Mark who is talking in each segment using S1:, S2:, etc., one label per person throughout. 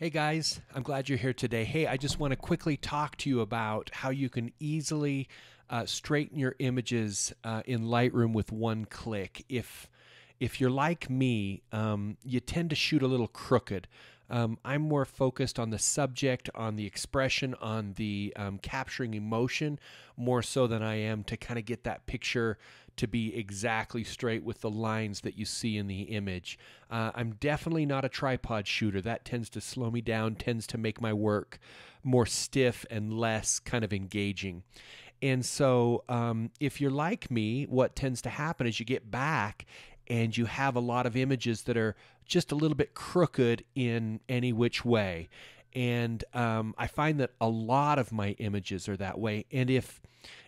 S1: Hey guys, I'm glad you're here today. Hey, I just want to quickly talk to you about how you can easily uh, straighten your images uh, in Lightroom with one click. If if you're like me, um, you tend to shoot a little crooked. Um, I'm more focused on the subject, on the expression, on the um, capturing emotion, more so than I am to kind of get that picture to be exactly straight with the lines that you see in the image. Uh, I'm definitely not a tripod shooter. That tends to slow me down, tends to make my work more stiff and less kind of engaging. And so, um, if you're like me, what tends to happen is you get back and you have a lot of images that are just a little bit crooked in any which way. And um, I find that a lot of my images are that way. And if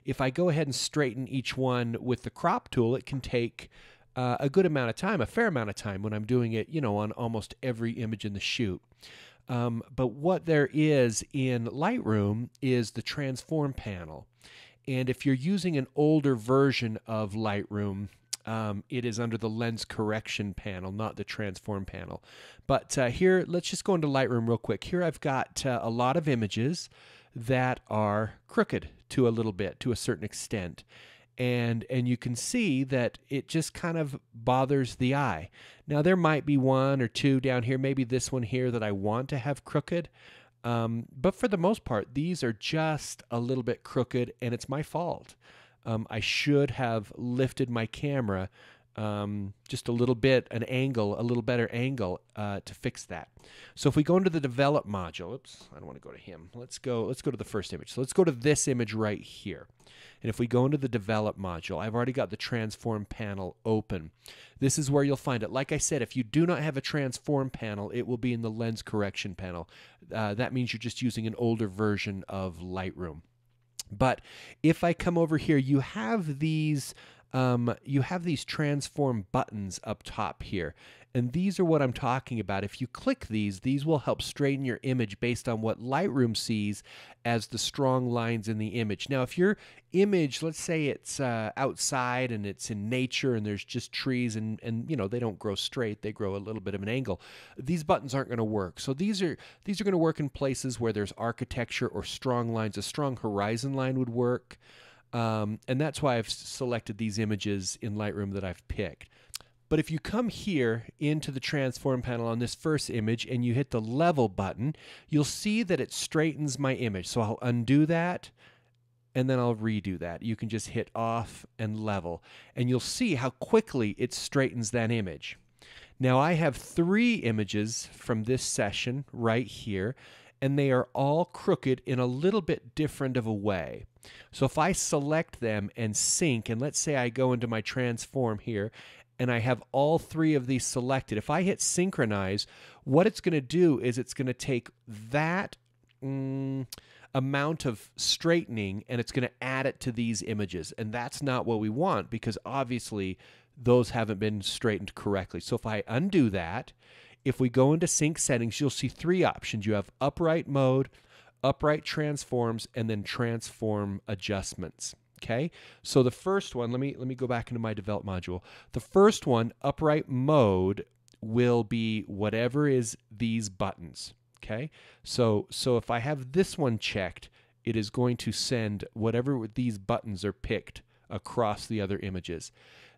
S1: if I go ahead and straighten each one with the crop tool, it can take uh, a good amount of time, a fair amount of time when I'm doing it, you know, on almost every image in the shoot. Um, but what there is in Lightroom is the transform panel. And if you're using an older version of Lightroom, um, it is under the lens correction panel, not the transform panel. But uh, here, let's just go into Lightroom real quick. Here I've got uh, a lot of images that are crooked to a little bit, to a certain extent. And, and you can see that it just kind of bothers the eye. Now, there might be one or two down here, maybe this one here that I want to have crooked. Um, but for the most part, these are just a little bit crooked, and it's my fault. Um, I should have lifted my camera um, just a little bit, an angle, a little better angle uh, to fix that. So if we go into the develop module, oops, I don't want to go to him. Let's go. Let's go to the first image. So let's go to this image right here. And if we go into the develop module, I've already got the transform panel open. This is where you'll find it. Like I said, if you do not have a transform panel, it will be in the lens correction panel. Uh, that means you're just using an older version of Lightroom. But if I come over here, you have these um, you have these transform buttons up top here. And these are what I'm talking about. If you click these, these will help straighten your image based on what Lightroom sees as the strong lines in the image. Now, if your image, let's say it's uh, outside and it's in nature and there's just trees and, and you know they don't grow straight, they grow a little bit of an angle. These buttons aren't going to work. So these are these are going to work in places where there's architecture or strong lines. A strong horizon line would work. Um, and that's why I've selected these images in Lightroom that I've picked. But if you come here into the transform panel on this first image and you hit the level button, you'll see that it straightens my image. So I'll undo that and then I'll redo that. You can just hit off and level and you'll see how quickly it straightens that image. Now I have three images from this session right here and they are all crooked in a little bit different of a way. So if I select them and sync, and let's say I go into my transform here and I have all three of these selected, if I hit synchronize, what it's going to do is it's going to take that mm, amount of straightening and it's going to add it to these images. And that's not what we want because obviously those haven't been straightened correctly. So if I undo that, if we go into sync settings, you'll see three options. You have upright mode, upright transforms, and then transform adjustments. Okay, so the first one, let me let me go back into my develop module. The first one, upright mode, will be whatever is these buttons. Okay, so so if I have this one checked, it is going to send whatever these buttons are picked across the other images.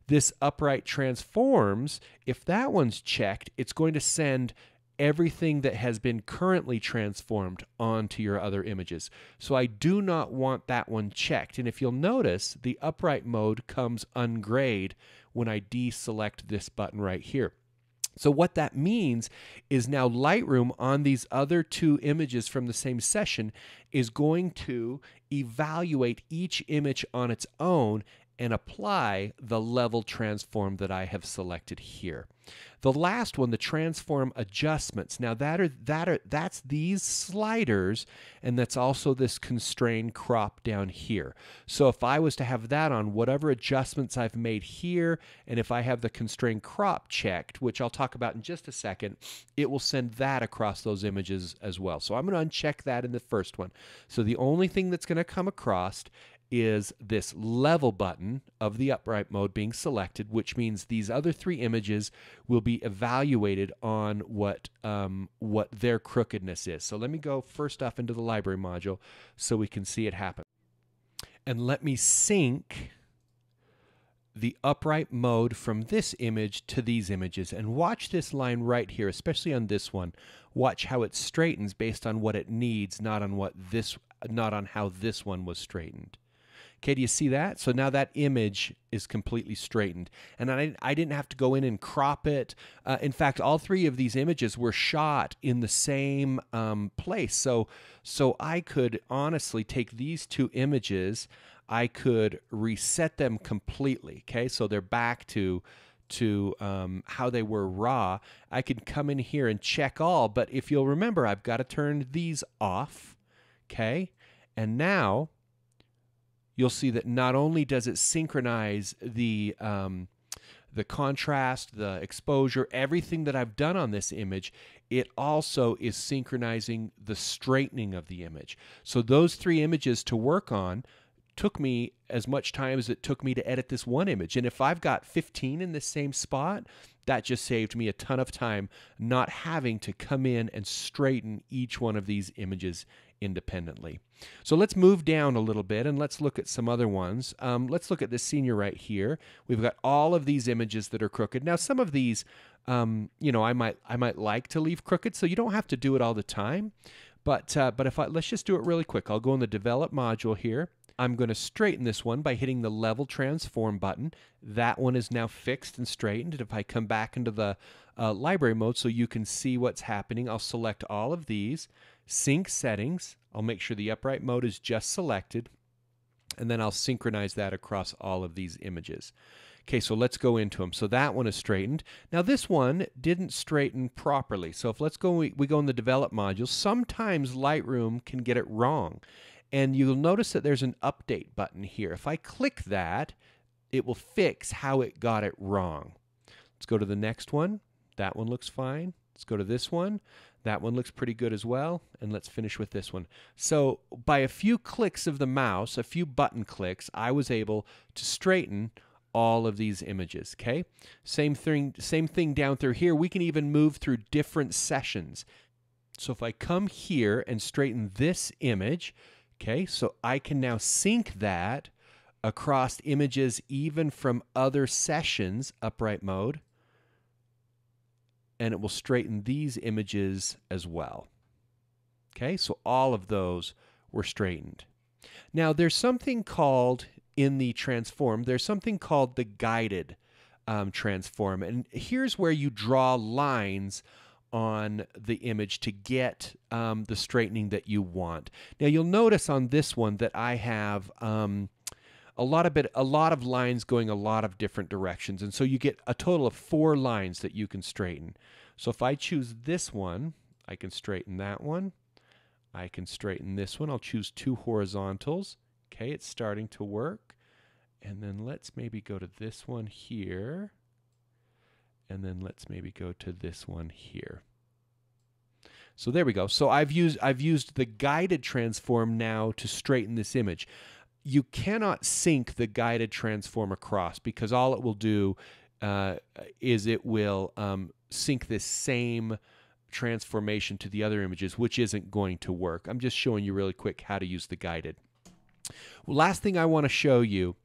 S1: This upright transforms, if that one's checked, it's going to send everything that has been currently transformed onto your other images. So I do not want that one checked. And if you'll notice, the upright mode comes ungrayed when I deselect this button right here. So what that means is now Lightroom on these other two images from the same session is going to evaluate each image on its own and apply the level transform that I have selected here. The last one, the transform adjustments. Now that are that are that's these sliders and that's also this constrain crop down here. So if I was to have that on whatever adjustments I've made here and if I have the constrain crop checked, which I'll talk about in just a second, it will send that across those images as well. So I'm going to uncheck that in the first one. So the only thing that's going to come across is this level button of the upright mode being selected, which means these other three images will be evaluated on what um, what their crookedness is. So let me go first off into the library module so we can see it happen. And let me sync the upright mode from this image to these images. And watch this line right here, especially on this one. Watch how it straightens based on what it needs, not on what this not on how this one was straightened. Okay, do you see that? So now that image is completely straightened. And I, I didn't have to go in and crop it. Uh, in fact, all three of these images were shot in the same um, place. So, so I could honestly take these two images, I could reset them completely. Okay, so they're back to to um, how they were raw. I could come in here and check all, but if you'll remember, I've got to turn these off. Okay, and now you'll see that not only does it synchronize the um, the contrast, the exposure, everything that I've done on this image, it also is synchronizing the straightening of the image. So those three images to work on took me as much time as it took me to edit this one image. And if I've got 15 in the same spot, that just saved me a ton of time not having to come in and straighten each one of these images independently. So let's move down a little bit and let's look at some other ones. Um, let's look at this senior right here. We've got all of these images that are crooked. Now some of these, um, you know, I might I might like to leave crooked, so you don't have to do it all the time. But uh, but if I let's just do it really quick. I'll go in the develop module here. I'm going to straighten this one by hitting the level transform button. That one is now fixed and straightened. If I come back into the uh, library mode so you can see what's happening, I'll select all of these, sync settings. I'll make sure the upright mode is just selected, and then I'll synchronize that across all of these images. Okay, so let's go into them. So that one is straightened. Now this one didn't straighten properly. So if let's go, we, we go in the develop module, sometimes Lightroom can get it wrong. And you'll notice that there's an update button here. If I click that, it will fix how it got it wrong. Let's go to the next one. That one looks fine. Let's go to this one. That one looks pretty good as well. And let's finish with this one. So by a few clicks of the mouse, a few button clicks, I was able to straighten all of these images, okay? Same thing, same thing down through here. We can even move through different sessions. So if I come here and straighten this image, Okay, so I can now sync that across images even from other sessions, upright mode, and it will straighten these images as well. Okay, so all of those were straightened. Now there's something called in the transform, there's something called the guided um, transform. And here's where you draw lines on the image to get um, the straightening that you want. Now you'll notice on this one that I have um, a lot of bit, a lot of lines going a lot of different directions, and so you get a total of four lines that you can straighten. So if I choose this one, I can straighten that one. I can straighten this one. I'll choose two horizontals. Okay, it's starting to work. And then let's maybe go to this one here and then let's maybe go to this one here. So there we go. So I've used I've used the guided transform now to straighten this image. You cannot sync the guided transform across because all it will do uh, is it will um, sync this same transformation to the other images, which isn't going to work. I'm just showing you really quick how to use the guided. Last thing I want to show you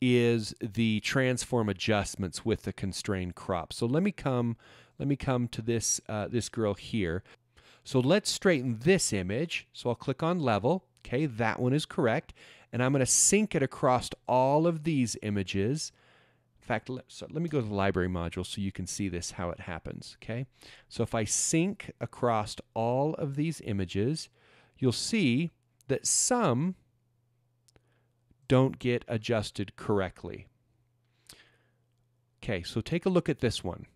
S1: is the transform adjustments with the constrained crop. So let me come, let me come to this, uh, this girl here. So let's straighten this image. So I'll click on level. Okay, that one is correct. And I'm going to sync it across all of these images. In fact, let, so let me go to the library module so you can see this, how it happens. Okay, so if I sync across all of these images, you'll see that some don't get adjusted correctly. Okay, so take a look at this one.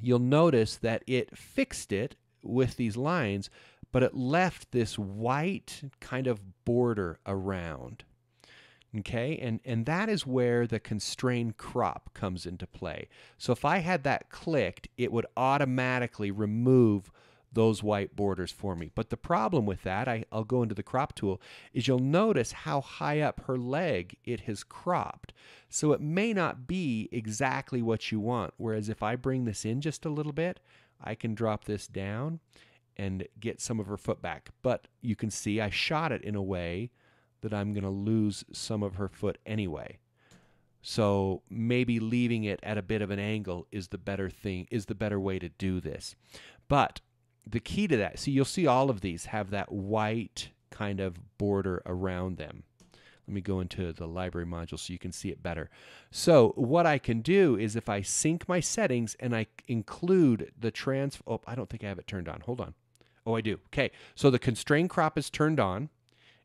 S1: You'll notice that it fixed it with these lines, but it left this white kind of border around. Okay, and, and that is where the constrained crop comes into play. So if I had that clicked, it would automatically remove those white borders for me. But the problem with that, I, I'll go into the crop tool, is you'll notice how high up her leg it has cropped. So it may not be exactly what you want. Whereas if I bring this in just a little bit, I can drop this down and get some of her foot back. But you can see I shot it in a way that I'm going to lose some of her foot anyway. So maybe leaving it at a bit of an angle is the better thing, is the better way to do this. But the key to that, so you'll see all of these have that white kind of border around them. Let me go into the library module so you can see it better. So what I can do is if I sync my settings and I include the trans, oh, I don't think I have it turned on. Hold on. Oh, I do. Okay. So the constrain crop is turned on.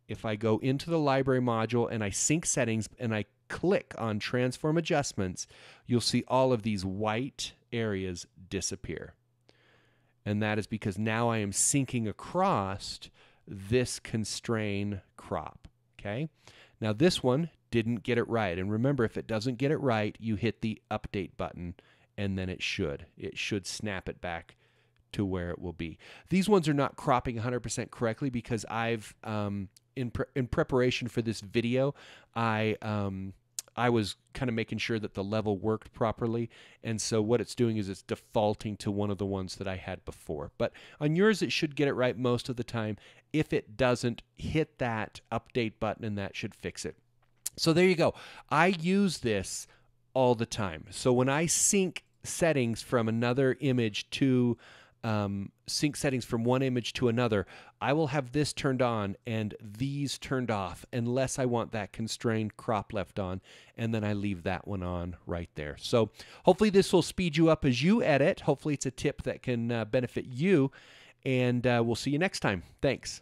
S1: If I go into the library module and I sync settings and I click on transform adjustments, you'll see all of these white areas disappear. And that is because now I am syncing across this constrain crop. Okay. Now this one didn't get it right. And remember, if it doesn't get it right, you hit the update button and then it should. It should snap it back to where it will be. These ones are not cropping 100% correctly because I've, um, in, pre- in preparation for this video, I um, I was kind of making sure that the level worked properly. And so what it's doing is it's defaulting to one of the ones that I had before. But on yours, it should get it right most of the time. If it doesn't, hit that update button and that should fix it. So there you go. I use this all the time. So when I sync settings from another image to um, sync settings from one image to another, I will have this turned on and these turned off unless I want that constrained crop left on, and then I leave that one on right there. So hopefully this will speed you up as you edit. Hopefully it's a tip that can uh, benefit you, and uh, we'll see you next time. Thanks.